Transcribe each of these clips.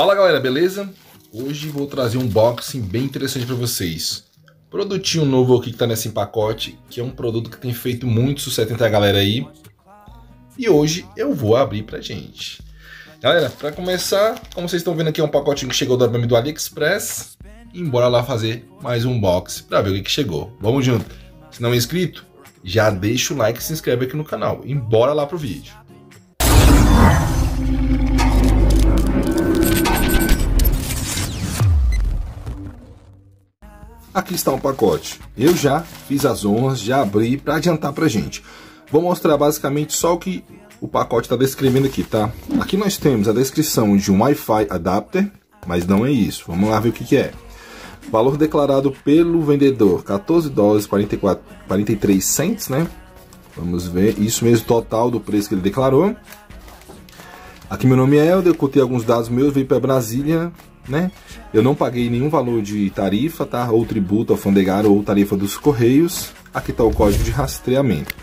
Fala galera, beleza? Hoje vou trazer um unboxing bem interessante para vocês. Produtinho novo aqui que tá nesse pacote, que é um produto que tem feito muito sucesso entre a galera aí. E hoje eu vou abrir pra gente. Galera, para começar, como vocês estão vendo aqui, é um pacotinho que chegou do, do AliExpress. E bora lá fazer mais um unboxing para ver o que, que chegou. Vamos junto. Se não é inscrito, já deixa o like e se inscreve aqui no canal. E bora lá pro vídeo. Aqui está um pacote. Eu já fiz as honras, já abri para adiantar pra gente. Vou mostrar basicamente só o que o pacote está descrevendo aqui, tá? Aqui nós temos a descrição de um Wi-Fi adapter, mas não é isso. Vamos lá ver o que, que é. Valor declarado pelo vendedor, 14 dólares 44, 43 cents, né? Vamos ver, isso mesmo, total do preço que ele declarou. Aqui meu nome é Helder, eu cotei alguns dados meus, veio para Brasília, né? Eu não paguei nenhum valor de tarifa, tá? Ou tributo alfandegário ou tarifa dos correios. Aqui está o código de rastreamento.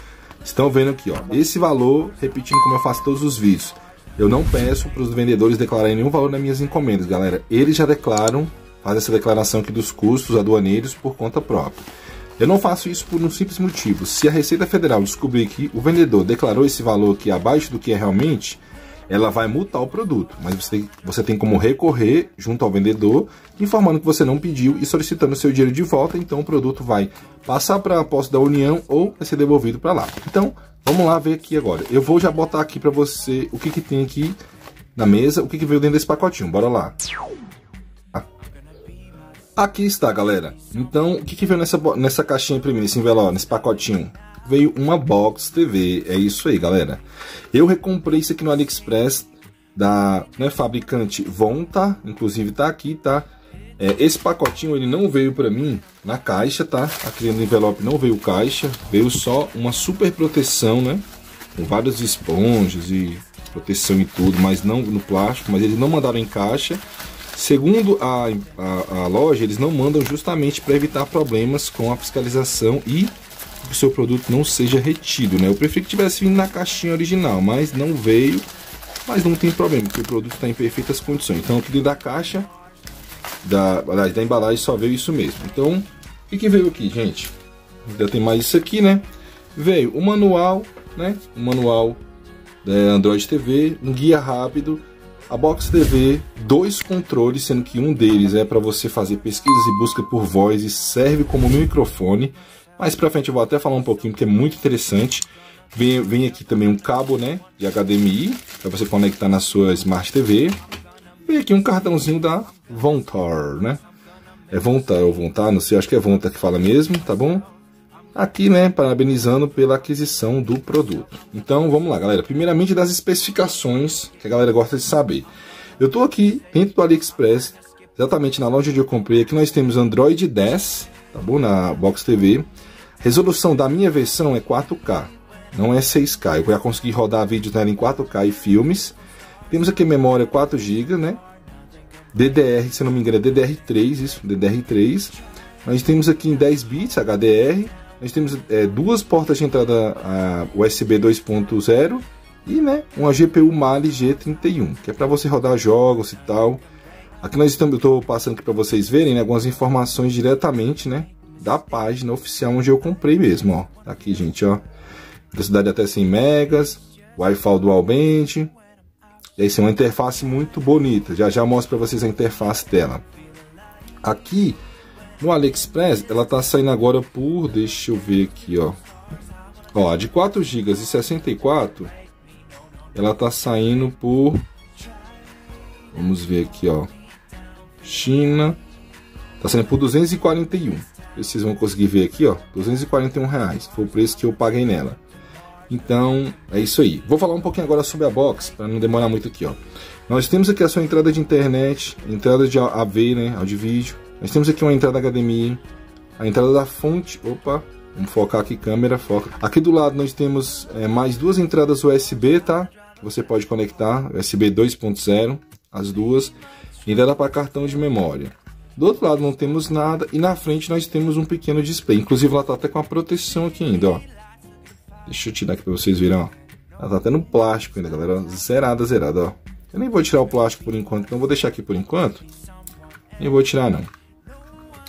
Estão vendo aqui, ó. Esse valor, repetindo como eu faço todos os vídeos. Eu não peço para os vendedores declararem nenhum valor nas minhas encomendas, galera. Eles já declaram, fazem essa declaração aqui dos custos aduaneiros por conta própria. Eu não faço isso por um simples motivo. Se a Receita Federal descobrir que o vendedor declarou esse valor aqui abaixo do que é realmente, ela vai multar o produto, mas você tem, você tem como recorrer junto ao vendedor, informando que você não pediu e solicitando seu dinheiro de volta, então o produto vai passar para a posse da União ou vai ser devolvido para lá. Então, vamos lá ver aqui agora. Eu vou já botar aqui para você o que, que tem aqui na mesa, o que, que veio dentro desse pacotinho, bora lá. Aqui está, galera. Então, o que, que veio nessa, nessa caixinha primeiro, nesse envelope, nesse pacotinho? Veio uma Box TV. É isso aí, galera. Eu recomprei isso aqui no AliExpress da né, fabricante Vonta, inclusive tá aqui, tá? É, esse pacotinho ele não veio para mim na caixa, tá? Aqui no envelope não veio caixa, veio só uma super proteção, né? Com várias esponjas e proteção e tudo, mas não no plástico, mas eles não mandaram em caixa. Segundo a, a, a loja, eles não mandam justamente para evitar problemas com a fiscalização e que o seu produto não seja retido, né? Eu prefiro que tivesse vindo na caixinha original, mas não veio, mas não tem problema, porque o produto está em perfeitas condições. Então aqui dentro da caixa, da, da embalagem só veio isso mesmo. Então, o que, que veio aqui, gente? Ainda tem mais isso aqui, né? Veio o manual, né? O manual da Android TV, um guia rápido, a Box TV, dois controles, sendo que um deles é para você fazer pesquisas e busca por voz e serve como microfone. Mais pra frente eu vou até falar um pouquinho, porque é muito interessante. Vem, vem aqui também um cabo né, de HDMI, para você conectar na sua Smart TV. Vem aqui um cartãozinho da Vontar, né? É Vontar ou Vontar, não sei, acho que é Vontar que fala mesmo, tá bom? Aqui, né, parabenizando pela aquisição do produto. Então, vamos lá, galera. Primeiramente das especificações que a galera gosta de saber. Eu tô aqui dentro do AliExpress, exatamente na loja onde eu comprei. Aqui nós temos Android 10, tá bom? Na Box TV. Resolução da minha versão é 4K, não é 6K. Eu já consegui rodar vídeos nela em 4K e filmes. Temos aqui memória 4 GB, né? DDR, se não me engano, é DDR3, isso, DDR3. Nós temos aqui em 10 bits HDR. Nós temos é, duas portas de entrada USB 2.0 e né, uma GPU Mali G31, que é para você rodar jogos e tal. Aqui nós estamos, eu estou passando aqui para vocês verem né, algumas informações diretamente, né, da página oficial onde eu comprei mesmo, ó. Tá aqui, gente, ó. Velocidade até 100 megas, Wi-Fi dual band. E aí, é uma interface muito bonita. Já já mostro para vocês a interface dela. Aqui no AliExpress, ela tá saindo agora por, deixa eu ver aqui, ó. Ó, de 4 GB e 64, ela tá saindo por Vamos ver aqui, ó. China tá saindo por 241 vocês vão conseguir ver aqui, ó, 241 reais. Foi o preço que eu paguei nela. Então, é isso aí. Vou falar um pouquinho agora sobre a box, para não demorar muito aqui, ó. Nós temos aqui a sua entrada de internet, entrada de AV, né, áudio vídeo. Nós temos aqui uma entrada HDMI, a entrada da fonte, opa, vamos focar aqui, câmera, foca. Aqui do lado nós temos é, mais duas entradas USB, tá? Que você pode conectar, USB 2.0, as duas. Entrada para cartão de memória. Do outro lado não temos nada e na frente nós temos um pequeno display. Inclusive ela tá até com a proteção aqui ainda, ó. Deixa eu tirar aqui para vocês verem, ó. Ela tá até no plástico ainda, galera. Zerada, zerada, ó. Eu nem vou tirar o plástico por enquanto, não vou deixar aqui por enquanto. Nem vou tirar não.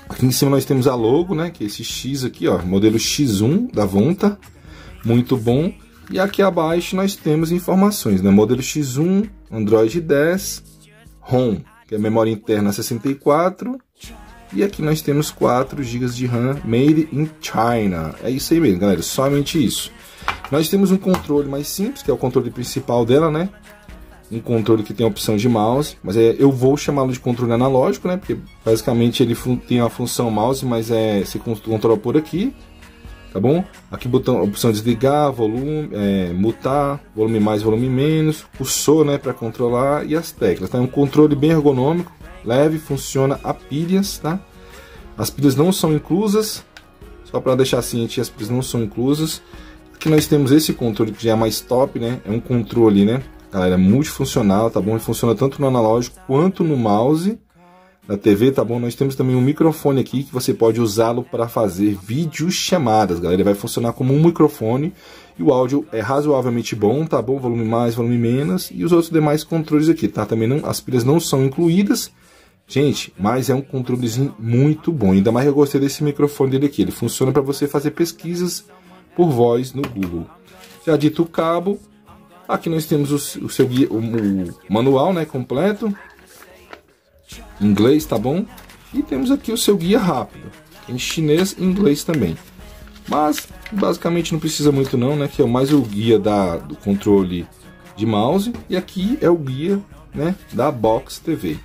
Aqui em cima nós temos a logo, né? Que é esse X aqui, ó, modelo X1 da Vonta, muito bom. E aqui abaixo nós temos informações, né? Modelo X1, Android 10, ROM, que é memória interna 64, e aqui nós temos 4 GB de RAM Made in China. É isso aí mesmo, galera, somente isso. Nós temos um controle mais simples, que é o controle principal dela, né? Um controle que tem a opção de mouse, mas é, eu vou chamá-lo de controle analógico, né? Porque basicamente ele tem a função mouse, mas é se controla por aqui, tá bom? Aqui botão, opção de desligar, volume, é, mutar, volume mais, volume menos, o som, né, para controlar e as teclas. Tá? É um controle bem ergonômico, leve, funciona a pilhas, tá? As pilhas não são inclusas, só para deixar ciente, as pilhas não são inclusas. Aqui nós temos esse controle que já é mais top, né? É um controle, né? Galera, é multifuncional, tá bom? Ele funciona tanto no analógico quanto no mouse da TV, tá bom? Nós temos também um microfone aqui que você pode usá-lo para fazer videochamadas, galera. Ele vai funcionar como um microfone e o áudio é razoavelmente bom, tá bom? Volume mais, volume menos e os outros demais controles aqui, tá? Também não, as pilhas não são incluídas, gente, mas é um controlezinho muito bom. Ainda mais eu gostei desse microfone dele aqui. Ele funciona para você fazer pesquisas por voz no Google. Já dito o cabo, aqui nós temos o, o seu guia, o, o, manual né, completo, inglês, tá bom? E temos aqui o seu guia rápido, em chinês e inglês também. Mas basicamente não precisa muito não, né? Que é mais o guia da, do controle de mouse e aqui é o guia né, da Box TV.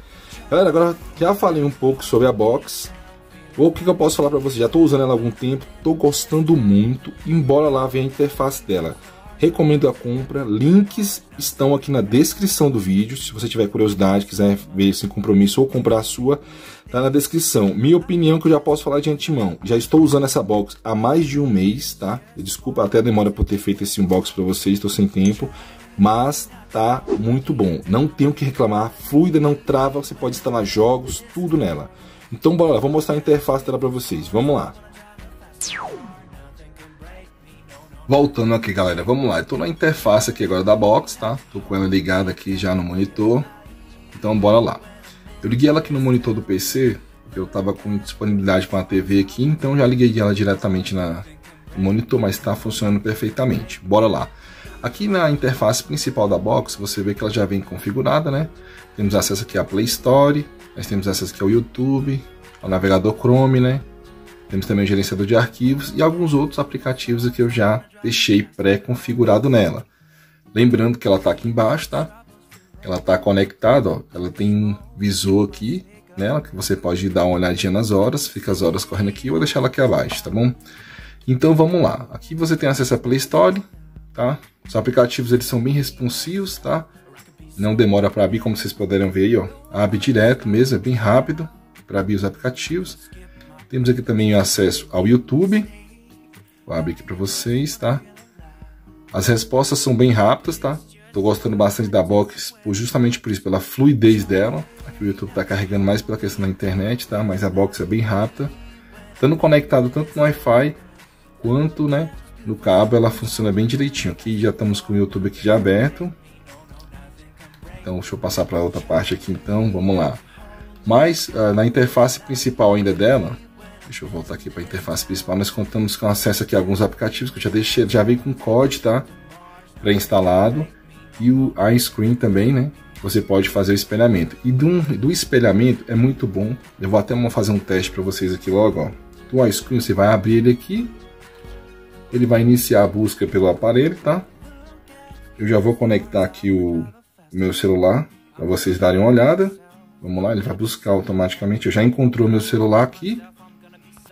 Galera, agora já falei um pouco sobre a Box, o que, que eu posso falar para você? Já estou usando ela há algum tempo, estou gostando muito, embora lá venha a interface dela. Recomendo a compra, links estão aqui na descrição do vídeo. Se você tiver curiosidade, quiser ver sem compromisso ou comprar a sua, tá na descrição. Minha opinião que eu já posso falar de antemão. Já estou usando essa box há mais de um mês, tá? Desculpa até a demora por ter feito esse unboxing para vocês, estou sem tempo, mas tá muito bom. Não tenho que reclamar, fluida, não trava, você pode instalar jogos, tudo nela. Então bora lá, vou mostrar a interface dela para vocês. Vamos lá. Voltando aqui, galera, vamos lá. Eu tô na interface aqui agora da box, tá? Tô com ela ligada aqui já no monitor. Então bora lá. Eu liguei ela aqui no monitor do PC, eu tava com disponibilidade com a TV aqui, então já liguei ela diretamente na, no monitor, mas está funcionando perfeitamente. Bora lá. Aqui na interface principal da box, você vê que ela já vem configurada, né? Temos acesso aqui à Play Store, nós temos acesso aqui ao YouTube, ao navegador Chrome, né? Temos também o gerenciador de arquivos e alguns outros aplicativos que eu já deixei pré-configurado nela. Lembrando que ela está aqui embaixo, tá? Ela está conectada. Ela tem um visor aqui nela que você pode dar uma olhadinha nas horas, fica as horas correndo aqui, eu vou deixar ela aqui abaixo, tá bom? Então vamos lá. Aqui você tem acesso à Play Store, tá? Os aplicativos eles são bem responsivos, tá? Não demora para abrir, como vocês puderam ver aí, ó. Abre direto mesmo, é bem rápido para abrir os aplicativos. Temos aqui também acesso ao YouTube. Vou abrir aqui para vocês, tá? As respostas são bem rápidas, tá? Tô gostando bastante da box, justamente por isso, pela fluidez dela. Aqui o YouTube está carregando mais pela questão da internet, tá? Mas a box é bem rápida. Estando conectado tanto no Wi-Fi quanto, né, no cabo, ela funciona bem direitinho. Aqui já estamos com o YouTube aqui já aberto. Então, deixa eu passar para outra parte aqui então, vamos lá. Mas uh, na interface principal ainda dela, deixa eu voltar aqui para a interface principal, nós contamos com acesso aqui a alguns aplicativos que eu já deixei, já vem com COD, tá? Pré-instalado. E o iScreen também, né? Você pode fazer o espelhamento. E do, do espelhamento é muito bom. Eu vou até fazer um teste para vocês aqui logo, ó. Do iScreen você vai abrir ele aqui. Ele vai iniciar a busca pelo aparelho, tá? Eu já vou conectar aqui o, meu celular para vocês darem uma olhada. Vamos lá, ele vai buscar automaticamente. Eu já encontrou meu celular aqui.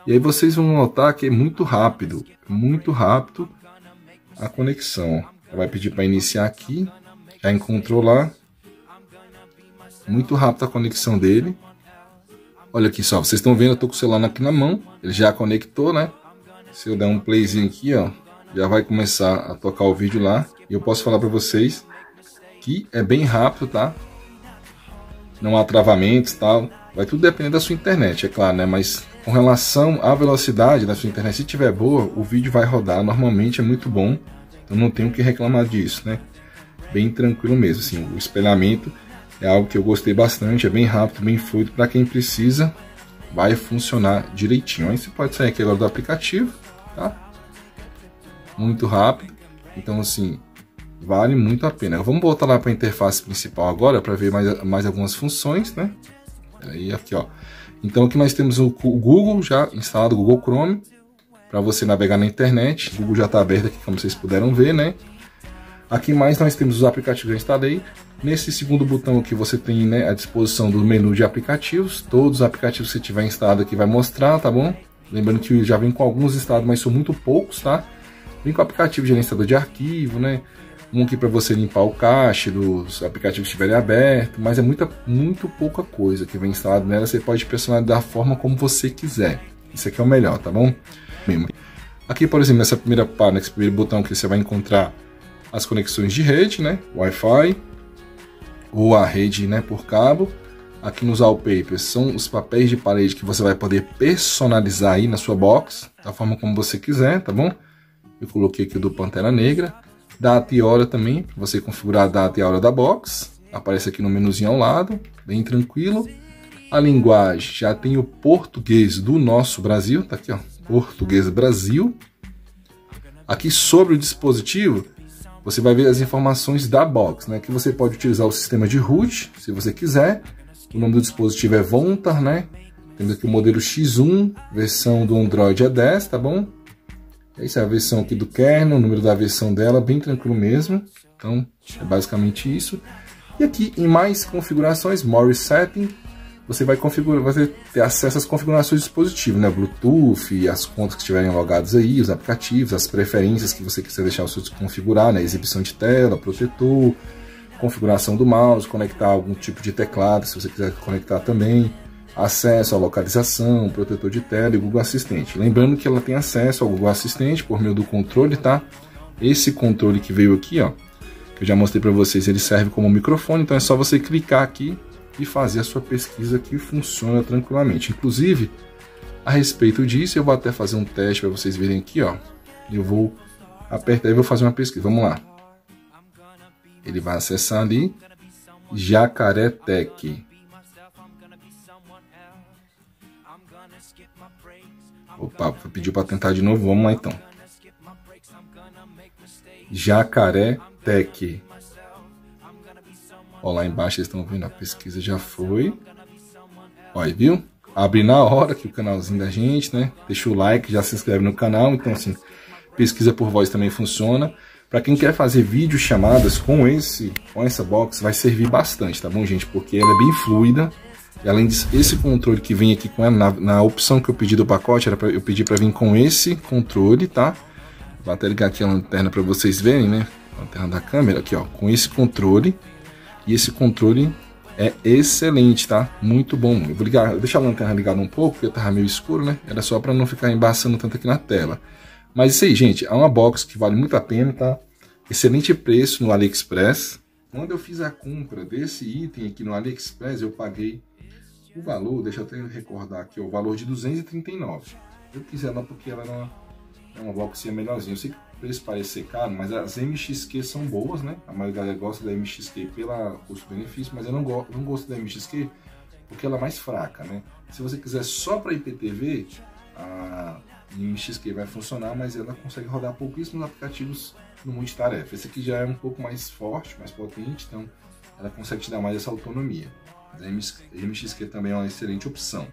E aí vocês vão notar que é muito rápido, muito rápido a conexão. Vai pedir para iniciar aqui. Já encontrou lá. Muito rápido a conexão dele. Olha aqui só, vocês estão vendo, eu tô com o celular aqui na mão. Ele já conectou, né? Se eu der um playzinho aqui, ó, já vai começar a tocar o vídeo lá. E eu posso falar para vocês que é bem rápido, tá? Não há travamentos tal. Vai tudo depender da sua internet, é claro, né? Mas com relação à velocidade da sua internet, se tiver boa, o vídeo vai rodar. Normalmente é muito bom. Então não tenho que reclamar disso, né? bem tranquilo mesmo, assim, o espelhamento é algo que eu gostei bastante, é bem rápido, bem fluido, para quem precisa, vai funcionar direitinho. Aí você pode sair aqui agora do aplicativo, tá? Muito rápido, então assim, vale muito a pena. Vamos voltar lá para a interface principal agora para ver mais, mais algumas funções, né? Aí aqui, ó. Então aqui nós temos o Google já instalado, o Google Chrome, para você navegar na internet. O Google já está aberto aqui, como vocês puderam ver, né? Aqui mais nós temos os aplicativos que eu instalei. Nesse segundo botão aqui você tem né, a disposição do menu de aplicativos. Todos os aplicativos que você tiver instalado aqui vai mostrar, tá bom? Lembrando que já vem com alguns instalados, mas são muito poucos, tá? Vem com aplicativo gerenciador de arquivo, né? Um aqui para você limpar o cache dos aplicativos que estiverem abertos, mas é muita, muito pouca coisa que vem instalado nela. Você pode personalizar da forma como você quiser. Isso aqui é o melhor, tá bom? Aqui, por exemplo, nessa primeira página, nesse primeiro botão que você vai encontrar as conexões de rede, né? Wi-Fi ou a rede, né, por cabo. Aqui nos wallpapers são os papéis de parede que você vai poder personalizar aí na sua box, da forma como você quiser, tá bom? Eu coloquei aqui o do Pantera Negra data e hora também, para você configurar a data e a hora da box. Aparece aqui no menuzinho ao lado, bem tranquilo. A linguagem já tem o português do nosso Brasil, tá aqui ó, português Brasil. Aqui sobre o dispositivo, você vai ver as informações da box, né? Que você pode utilizar o sistema de root, se você quiser. O nome do dispositivo é Vontar, né? Temos aqui o modelo X1, versão do Android é 10, tá bom? Essa é a versão aqui do kernel, o número da versão dela, bem tranquilo mesmo. Então, é basicamente isso. E aqui em mais configurações, More Setting, você vai configurar, você ter acesso às configurações do dispositivo, né? Bluetooth, as contas que estiverem logadas aí, os aplicativos, as preferências que você quiser deixar o seu configurar, né? Exibição de tela, protetor, configuração do mouse, conectar algum tipo de teclado, se você quiser conectar também acesso à localização, protetor de tela e Google Assistente. Lembrando que ela tem acesso ao Google Assistente por meio do controle, tá? Esse controle que veio aqui, ó, que eu já mostrei para vocês, ele serve como microfone, então é só você clicar aqui e fazer a sua pesquisa que funciona tranquilamente. Inclusive, a respeito disso, eu vou até fazer um teste para vocês verem aqui, ó. Eu vou apertar e vou fazer uma pesquisa. Vamos lá. Ele vai acessar ali Jacaré Tech. Opa, pediu para tentar de novo. Vamos lá então. Jacaré Tech. Ó, lá embaixo vocês estão vendo a pesquisa já foi. Olha, viu? Abre na hora aqui o canalzinho da gente, né? Deixa o like, já se inscreve no canal. Então, assim, pesquisa por voz também funciona. Para quem quer fazer vídeo chamadas com esse, com essa box, vai servir bastante, tá bom, gente? Porque ela é bem fluida. Além disso, esse controle que vem aqui com ela, na, na opção que eu pedi do pacote, era pra, eu pedi para vir com esse controle, tá? Vou até ligar aqui a lanterna para vocês verem, né? A lanterna da câmera aqui, ó, com esse controle. E esse controle é excelente, tá? Muito bom. Eu vou ligar, deixar a lanterna ligada um pouco, porque tava meio escuro, né? Era só para não ficar embaçando tanto aqui na tela. Mas isso aí, gente, é uma box que vale muito a pena, tá? Excelente preço no AliExpress. Quando eu fiz a compra desse item aqui no AliExpress, eu paguei o valor, deixa eu até recordar aqui, o valor de 239. Eu quis ela porque ela era uma, é uma box melhorzinha. Eu sei que o preço parece ser caro, mas as MXQ são boas, né? A maioria gosta da MXQ pela custo-benefício, mas eu não, go não gosto da MXQ porque ela é mais fraca, né? Se você quiser só para IPTV, a MXQ vai funcionar, mas ela consegue rodar pouquíssimos aplicativos no multitarefa. Esse aqui já é um pouco mais forte, mais potente, então ela consegue te dar mais essa autonomia. A MXQ também é uma excelente opção.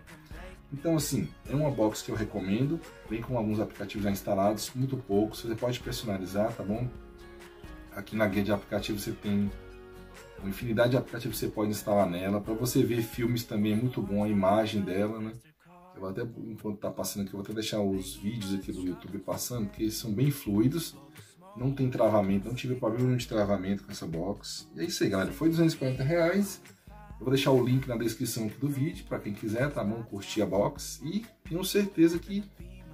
Então, assim, é uma box que eu recomendo. Vem com alguns aplicativos já instalados, muito poucos. Você pode personalizar, tá bom? Aqui na guia de aplicativos você tem uma infinidade de aplicativos que você pode instalar nela. Para você ver filmes também é muito bom a imagem dela, né? Eu vou até, enquanto tá passando aqui, eu vou até deixar os vídeos aqui do YouTube passando, porque eles são bem fluidos. Não tem travamento, não tive problema de travamento com essa box. E é isso aí, galera. Foi 240 reais. Eu vou deixar o link na descrição aqui do vídeo para quem quiser, tá bom? Curtir a box e tenho certeza que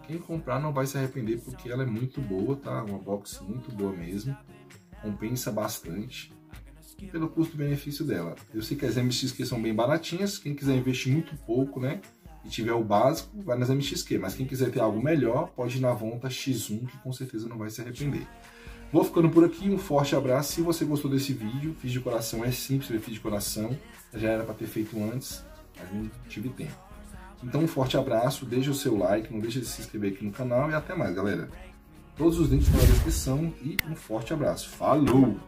quem comprar não vai se arrepender porque ela é muito boa, tá? Uma box muito boa mesmo, compensa bastante pelo custo-benefício dela. Eu sei que as MXQ são bem baratinhas, quem quiser investir muito pouco, né? E tiver o básico, vai nas MXQ, mas quem quiser ter algo melhor, pode ir na Vonta X1 que com certeza não vai se arrepender. Vou ficando por aqui, um forte abraço. Se você gostou desse vídeo, fiz de coração é simples, eu é fiz de coração, já era para ter feito antes, mas não tive tempo. Então um forte abraço, deixa o seu like, não deixa de se inscrever aqui no canal e até mais, galera. Todos os links estão na descrição e um forte abraço. Falou!